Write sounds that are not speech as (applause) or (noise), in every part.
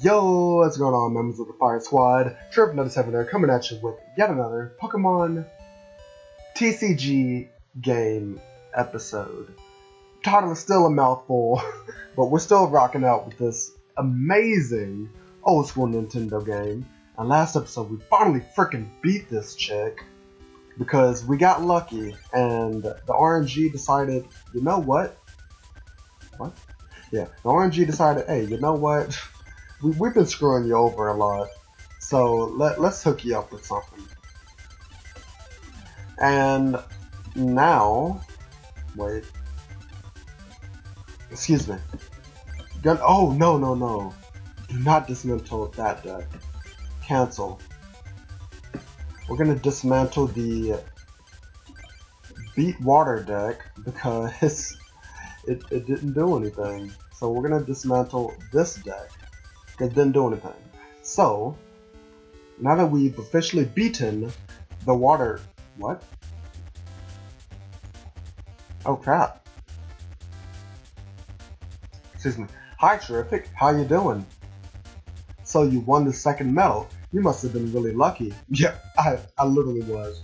Yo, what's going on, members of the Fire Squad? Trip97 there, coming at you with yet another Pokemon TCG game episode. Title is still a mouthful, (laughs) but we're still rocking out with this amazing old school Nintendo game. And last episode, we finally freaking beat this chick because we got lucky and the RNG decided, you know what? What? Yeah, the RNG decided, hey, you know what? (laughs) We, we've been screwing you over a lot, so let, let's hook you up with something. And now, wait, excuse me. Gun, oh, no, no, no. Do not dismantle that deck. Cancel. We're gonna dismantle the Beat Water deck because (laughs) it, it didn't do anything. So we're gonna dismantle this deck. It didn't do anything. So, now that we've officially beaten the water... What? Oh crap. Excuse me. Hi Charific, how you doing? So you won the second medal. You must have been really lucky. (laughs) Yeah, I, I literally was.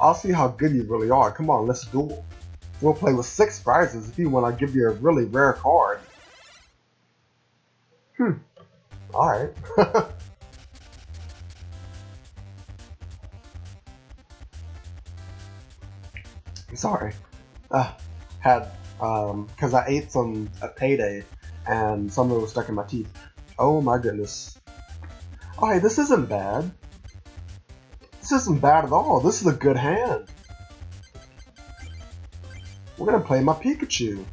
I'll see how good you really are. Come on, let's duel. We'll play with six prizes if you want, I'll give you a really rare card. Hmm. Alright. (laughs) Sorry. Uh, had, um, because I ate some a payday and some of it was stuck in my teeth. Oh my goodness. Alright, this isn't bad. This isn't bad at all. This is a good hand. We're gonna play my Pikachu.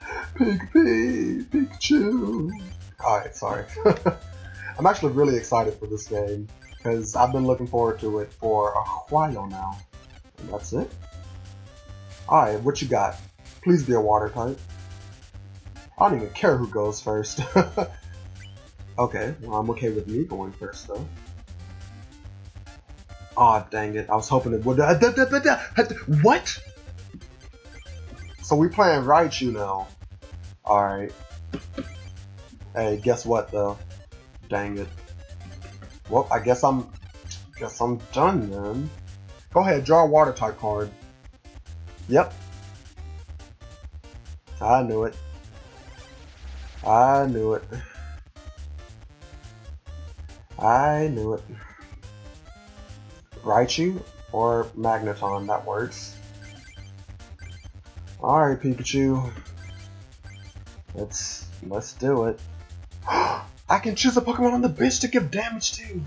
(gasps) Pikachu, Pikachu. Alright, sorry. (laughs) I'm actually really excited for this game because I've been looking forward to it for a while now. And that's it. Alright, what you got? Please be a water type. I don't even care who goes first. (laughs) okay, well I'm okay with me going first though. Aw, oh, dang it. I was hoping it would. (laughs) What? So we playing Raichu now. Alright. Hey, guess what though? Dang it. Well, I guess I'm guess I'm done then. Go ahead, draw a water type card. Yep. I knew it. I knew it. I knew it. Raichu or Magneton, that works. Alright, Pikachu. Let's let's do it. (gasps) I can choose a Pokemon on the bench to give damage to.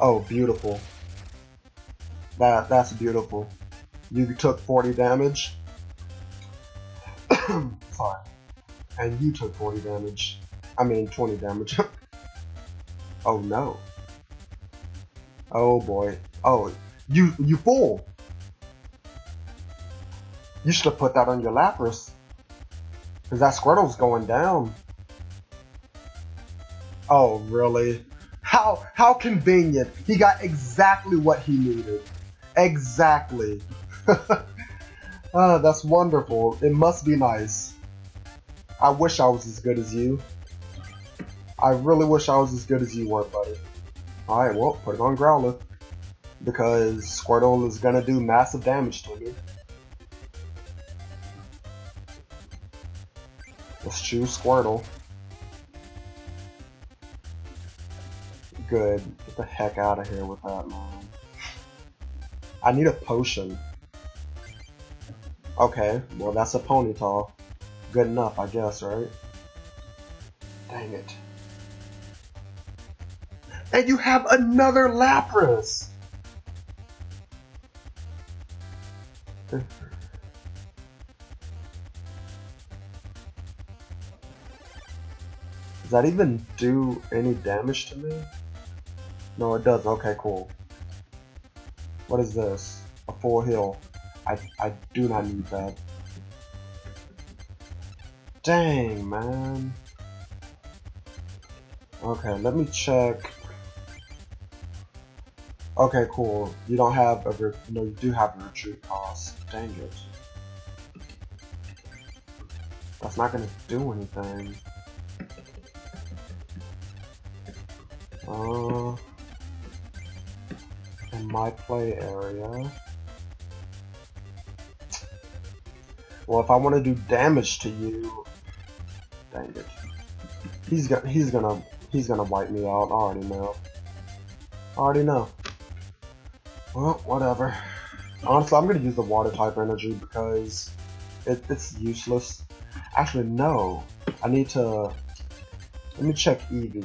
Oh, beautiful. That that's beautiful. You took 40 damage. (coughs) Sorry. And you took 40 damage. I mean 20 damage. (laughs) oh no. Oh boy. Oh, you you fool. You should have put that on your Lapras. Because that Squirtle's going down. Oh, really? How how convenient. He got exactly what he needed. Exactly. (laughs) ah, that's wonderful. It must be nice. I wish I was as good as you. I really wish I was as good as you were, buddy. Alright, well, put it on Growlithe. Because Squirtle is gonna do massive damage to me. Let's choose Squirtle. Good. Get the heck out of here with that, man. I need a potion. Okay, well that's a Ponyta. Good enough, I guess, right? Dang it. And you have another Lapras! Does that even do any damage to me? No, it does. Okay, cool. What is this? A full heal. I, I do not need that. Dang, man. Okay, let me check. Okay, cool. You don't have a no. You do have a retreat cost. Dang it. That's not gonna do anything. Uh, in my play area. Well, if I want to do damage to you, dang it, he's gonna he's gonna he's gonna wipe me out. I already know. I already know. Well, whatever. Honestly, I'm gonna use the water type energy because it, it's useless. Actually, no. I need to. Let me check Eevee.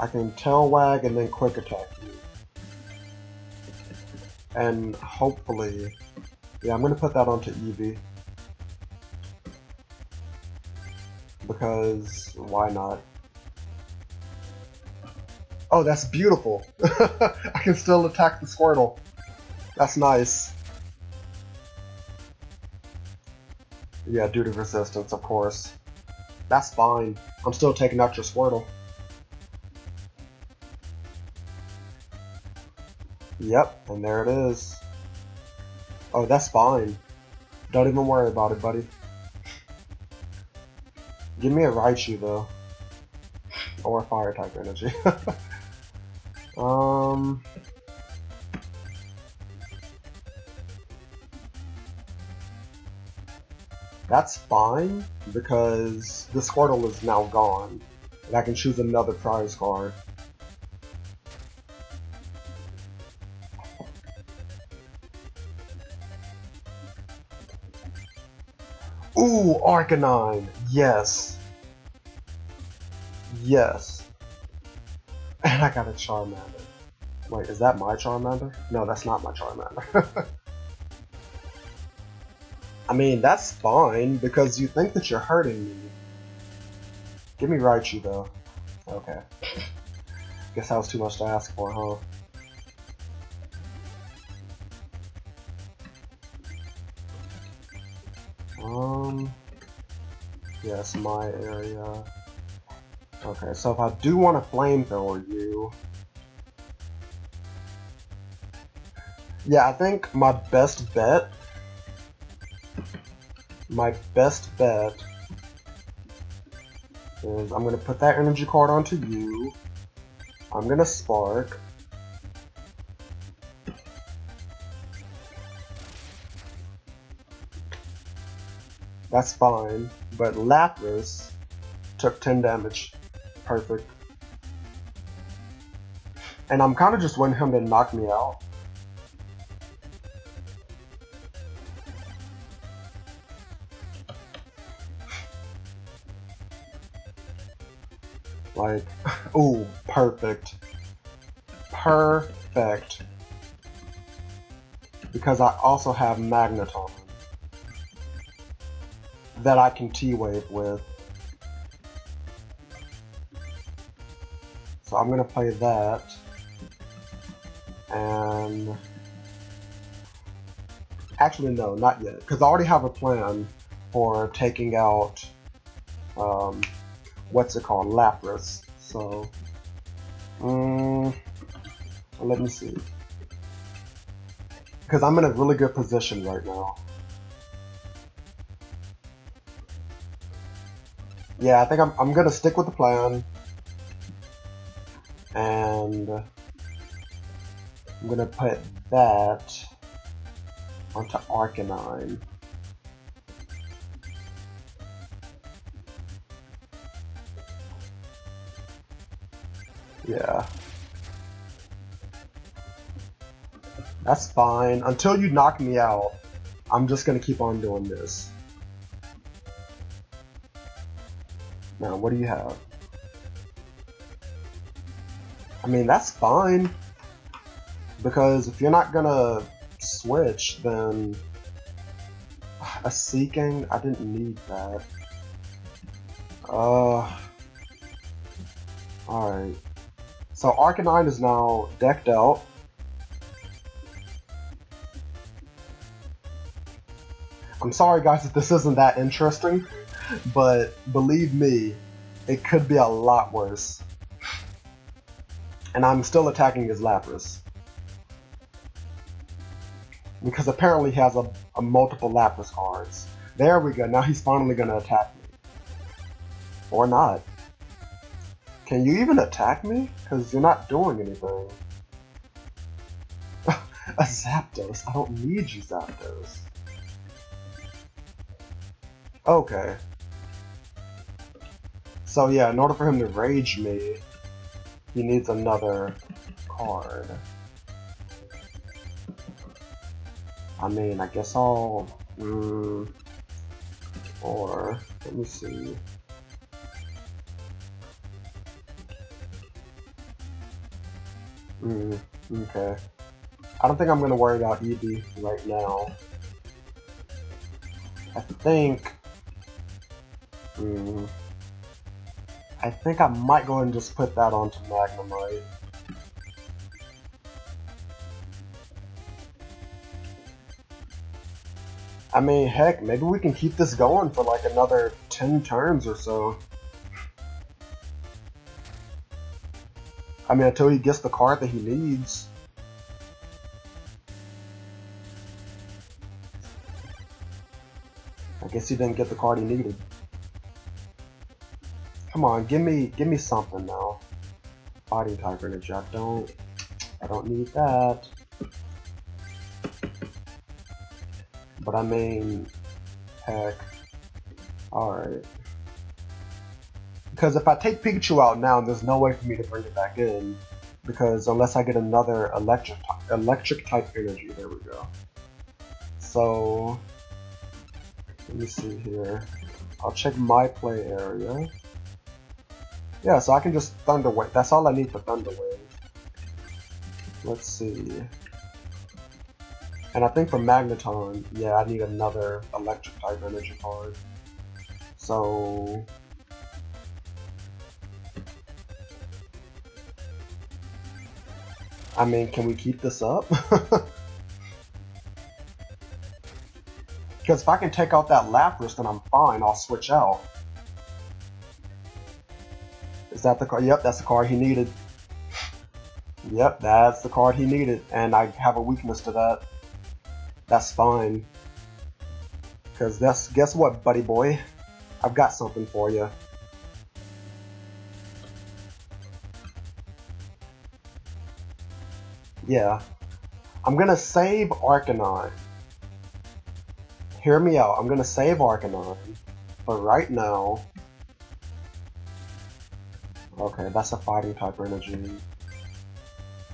I can tail wag and then quick attack you. And hopefully, yeah, I'm gonna put that onto Eevee. Because why not? Oh, that's beautiful. (laughs) I can still attack the Squirtle. That's nice. Yeah, due to resistance, of course. That's fine. I'm still taking out your Squirtle. Yep, and there it is. Oh, that's fine. Don't even worry about it, buddy. Give me a Raichu, though. Or a Fire-type energy. (laughs) um... That's fine, because the Squirtle is now gone, and I can choose another prize card. Ooh, Arcanine! Yes! Yes. And I got a Charmander. Wait, is that my Charmander? No, that's not my Charmander. (laughs) I mean, that's fine, because you think that you're hurting me. Give me Raichu, though. Okay. (laughs) Guess that was too much to ask for, huh? Um, yes, my area. Okay, so if I do want to flamethrower you, yeah, I think my best bet, my best bet is I'm gonna put that energy card onto you. I'm gonna spark. That's fine, but Lapras took 10 damage. Perfect. And I'm kind of just wanting him to knock me out. Like, (laughs) ooh, perfect. Perfect. Because I also have Magneton that I can T-Wave with. So I'm gonna play that. And... Actually, no, not yet. Because I already have a plan for taking out... Um, what's it called? Lapras. So... Um, let me see. Because I'm in a really good position right now. Yeah, I think I'm, I'm gonna stick with the plan. And I'm gonna put that onto Arcanine. Yeah. That's fine. Until you knock me out, I'm just gonna keep on doing this. Now, what do you have? I mean, that's fine. Because if you're not gonna switch, then a Seaking, I didn't need that. Uh, alright. So Arcanine is now decked out. I'm sorry guys if this isn't that interesting but believe me, it could be a lot worse. And I'm still attacking his Lapras. Because apparently he has a, a multiple Lapras cards. There we go, now he's finally gonna attack me. Or not. Can you even attack me? Because you're not doing anything. (laughs) a Zapdos. I don't need you, Zapdos. Okay. So yeah, in order for him to rage me, he needs another card. I mean, I guess I'll... Mm, or, let me see. Mm, okay. I don't think I'm to worry about Eevee right now. I think... Mm, I think I might go and just put that onto Magnemite. I mean, heck, maybe we can keep this going for like another 10 turns or so. I mean, until he gets the card that he needs. I guess he didn't get the card he needed. Come on, give me, give me something now. Body type energy. I don't, I don't need that. But I mean, heck. Alright. Because if I take Pikachu out now, there's no way for me to bring it back in. Because unless I get another electric, electric type energy, there we go. So, let me see here. I'll check my play area. Yeah, so I can just Thunder Wave. That's all I need for Thunder Wave. Let's see. And I think for Magneton, yeah, I need another electric type energy card. So... I mean, can we keep this up? (laughs) Because if I can take out that Lapras, then I'm fine. I'll switch out. Is that the card? Yep, that's the card he needed. Yep, that's the card he needed. And I have a weakness to that that's fine. Because that's, guess what, buddy boy? I've got something for you. Yeah. I'm gonna save Arcanine. Hear me out. I'm gonna save Arcanine. But right now... Okay, that's a fighting type energy.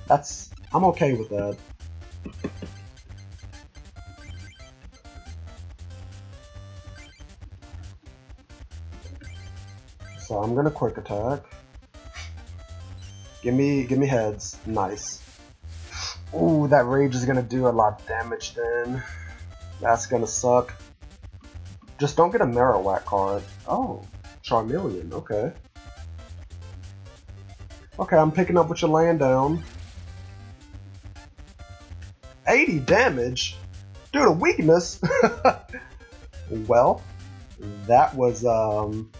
That's... I'm okay with that. So I'm gonna quick attack. Give me, give me heads. Nice. Ooh, that rage is gonna do a lot of damage then. That's gonna suck. Just don't get a Marowak card. Oh, Charmeleon, okay. Okay, I'm picking up what you're laying down. 80 damage? Due to weakness? (laughs) well, that was, um,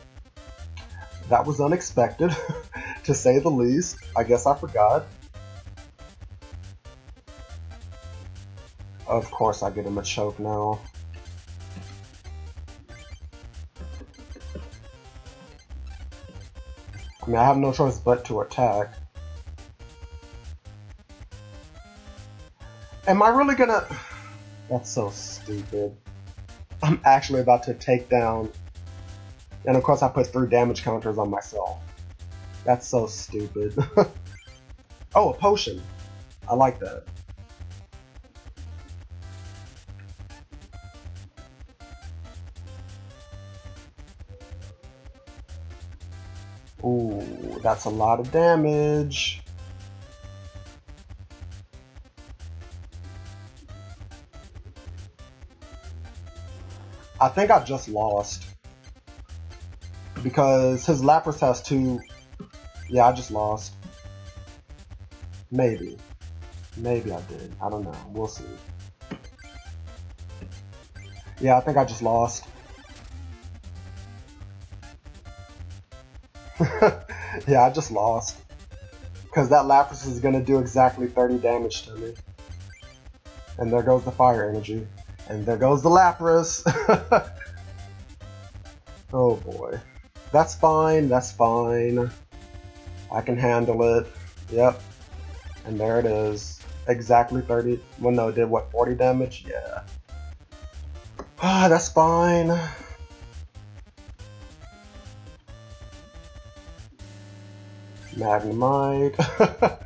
that was unexpected, (laughs) to say the least. I guess I forgot. Of course I get him a choke now. I mean, I have no choice but to attack. Am I really gonna... That's so stupid. I'm actually about to take down and of course I put three damage counters on myself. That's so stupid. (laughs) oh, a potion. I like that. Ooh, that's a lot of damage. I think I just lost because his Lapras has two. Yeah, I just lost. Maybe. Maybe I did. I don't know. We'll see. Yeah, I think I just lost. Yeah, I just lost. Because that Lapras is going to do exactly 30 damage to me. And there goes the fire energy. And there goes the Lapras. (laughs) oh boy. That's fine, that's fine. I can handle it. Yep. And there it is. Exactly 30. Well, no, did what, 40 damage? Yeah. Ah, that's fine. Magnemite. I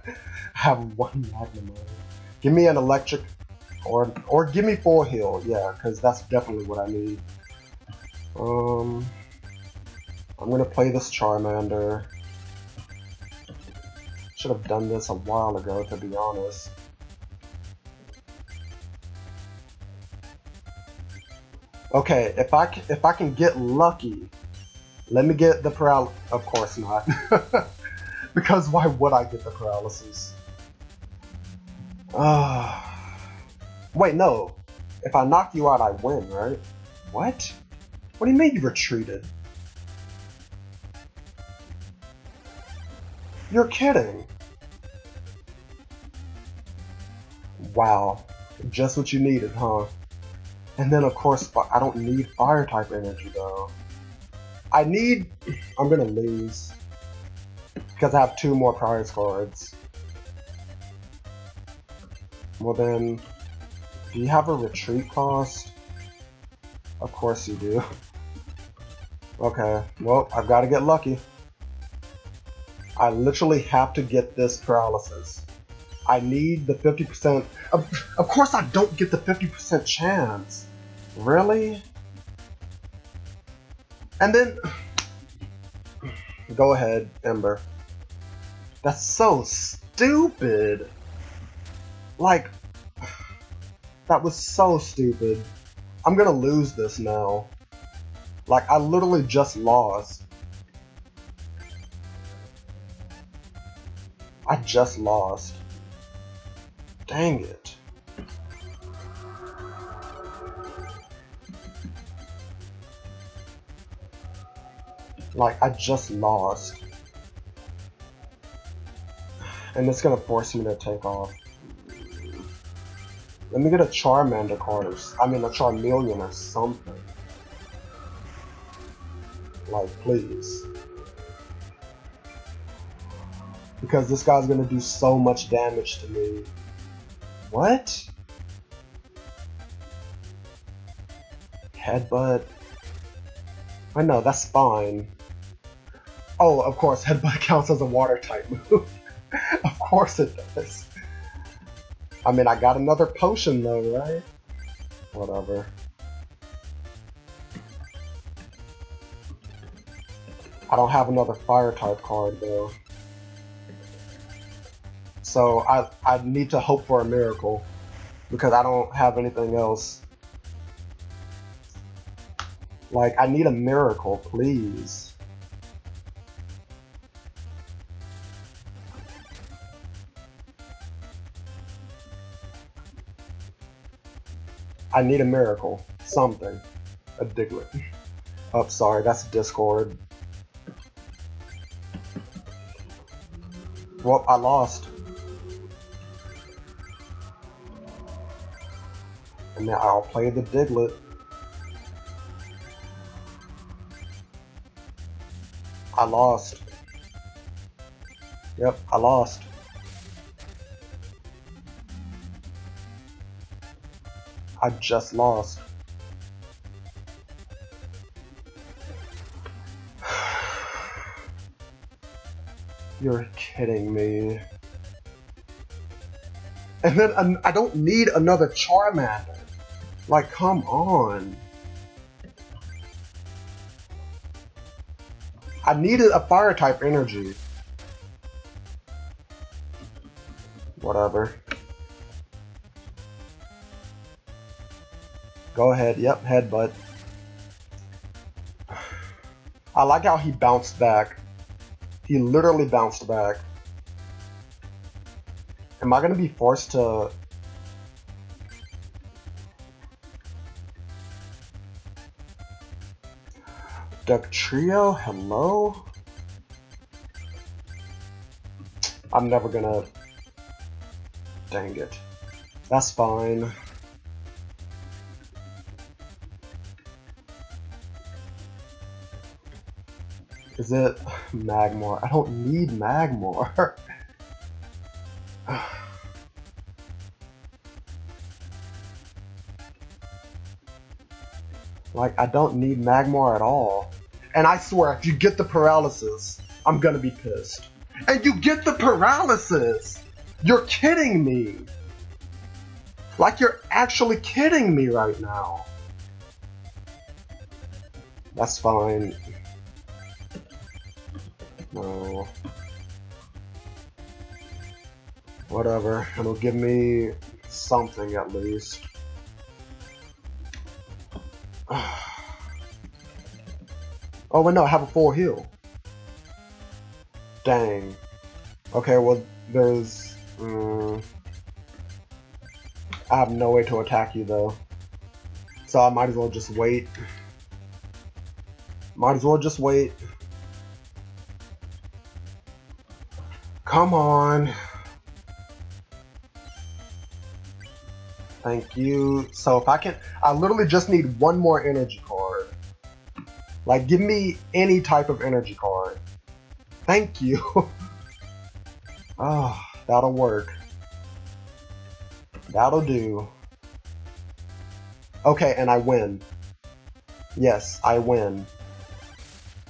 (laughs) have one Magnemite. Give me an electric, or or give me full heal. Yeah, because that's definitely what I need. Um, I'm gonna play this Charmander. Should have done this a while ago, to be honest. Okay, if I if I can get lucky, let me get the paralysis. Of course not, (laughs) because why would I get the paralysis? Uh, wait, no. If I knock you out, I win, right? What? What do you mean you retreated? You're kidding. Wow. Just what you needed, huh? And then, of course, I don't need fire type energy, though. I need... I'm gonna lose. Because I have two more prize cards. Well then, do you have a retreat cost? Of course you do. (laughs) Okay, well, I've got to get lucky. I literally have to get this paralysis. I need the 50%. Of, of course I don't get the 50% chance. Really? And then... (sighs) Go ahead, Ember. That's so stupid. Like, that was so stupid. I'm gonna lose this now. Like, I literally just lost. I just lost. Dang it. Like, I just lost. And it's gonna force me to take off. Let me get a Charmander card or, I mean a Charmeleon or something. Like, please. Because this guy's gonna do so much damage to me. What? Headbutt? I know, that's fine. Oh, of course, Headbutt (laughs) counts as a water type move. (laughs) of course it does. I mean, I got another potion though, right? Whatever. I don't have another fire type card though. So I, I need to hope for a miracle because I don't have anything else. Like, I need a miracle, please. I need a miracle. Something. A Diglett. Oh, sorry, that's Discord. Well, I lost. And now I'll play the Diglett. I lost. Yep, I lost. I just lost. (sighs) You're kidding me. And then I don't need another Charmander. Like, come on. I needed a fire type energy. Whatever. Go ahead. Yep, headbutt. (sighs) I like how he bounced back. He literally bounced back. Am I gonna be forced to... Dugtrio, hello? I'm never gonna... Dang it. That's fine. Is it Magmar? I don't need Magmar. (sighs) like, I don't need Magmar at all. And I swear, if you get the paralysis, I'm gonna be pissed. And you get the paralysis! You're kidding me! Like you're actually kidding me right now. That's fine. No. Whatever. It'll give me something at least. (sighs) oh, wait, no, I have a full heal. Dang. Okay, well, there's... Um, I have no way to attack you, though. So I might as well just wait. Might as well just wait. Come on. Thank you. So if I can, I literally just need one more energy card. Like, give me any type of energy card. Thank you. oh, (laughs) that'll work. That'll do. Okay, and I win. Yes, I win.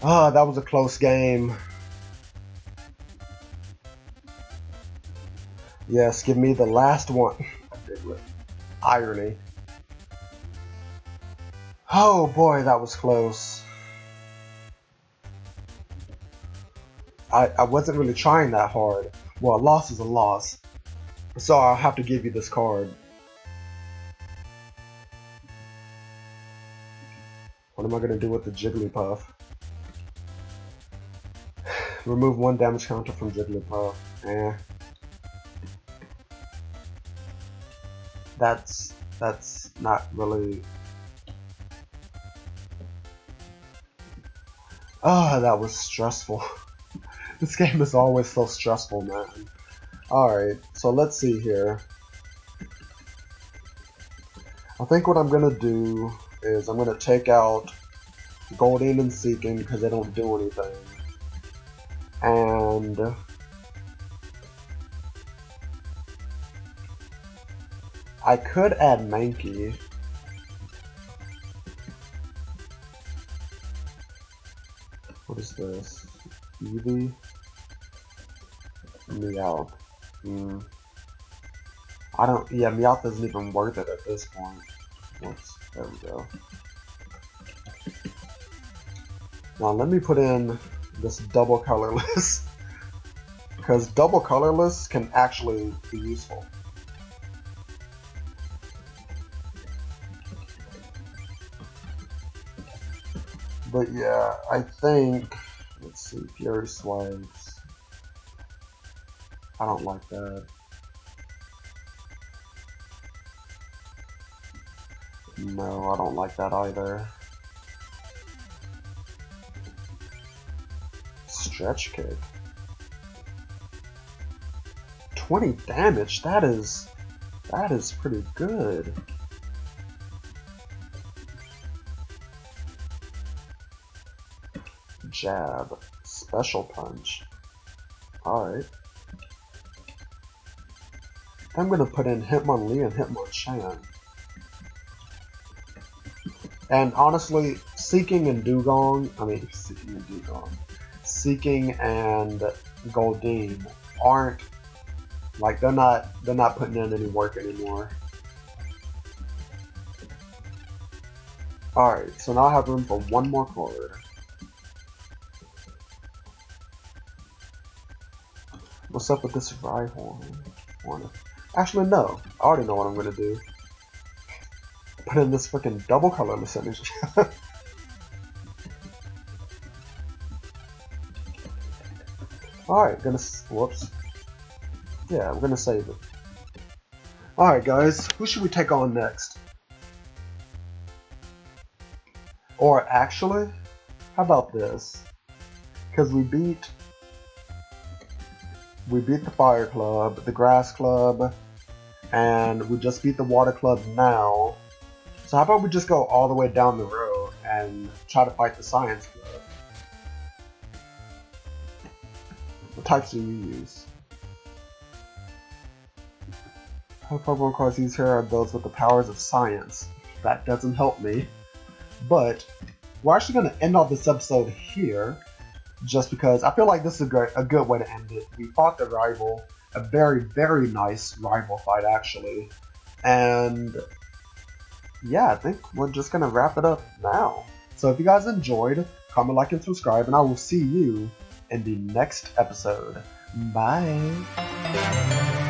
Ah, oh, that was a close game. Yes, give me the last one. Irony. Oh boy, that was close. I, I wasn't really trying that hard. Well, a loss is a loss. So I'll have to give you this card. What am I going to do with the Jigglypuff? (sighs) Remove one damage counter from Jigglypuff. Eh. That's that's not really Oh, that was stressful. (laughs) this game is always so stressful, man. Alright, so let's see here. I think what I'm gonna do is I'm gonna take out Goldeen and Seaking because they don't do anything. And I could add Mankey. What is this? Eevee? Meowth. Mm. I don't, yeah, Meowth isn't even worth it at this point. There we go. Now let me put in this double colorless. (laughs) because double colorless can actually be useful. But yeah, I think, let's see, Fury Swipes. I don't like that. No, I don't like that either. Stretch kick. 20 damage, that is, that is pretty good. Jab. Special Punch. Alright. I'm gonna put in Hitmonlee and Hitmonchan. And honestly, Seaking and Dugong, I mean, (laughs) Seaking and Dewgong, Seaking and Goldeen aren't, like, they're not, they're not putting in any work anymore. Alright, so now I have room for one more card. What's up with this Rhyhorn? Actually, no. I already know what I'm gonna do. Put in this freaking double colorless (laughs) energy. Alright, gonna. Whoops. Yeah, we're gonna save it. Alright, guys, who should we take on next? Or actually, how about this? Because we beat we beat the Fire Club, the Grass Club, and we just beat the Water Club now. So how about we just go all the way down the road and try to fight the Science Club? What types do you use? How Pokemon cards here are those with the powers of science. That doesn't help me. But we're actually going to end off this episode here, just because I feel like this is a good, a good way to end it. We fought the rival, a very, very nice rival fight actually, and yeah, I think we're just going to wrap it up now. So if you guys enjoyed, comment, like, and subscribe, and I will see you in the next episode. Bye!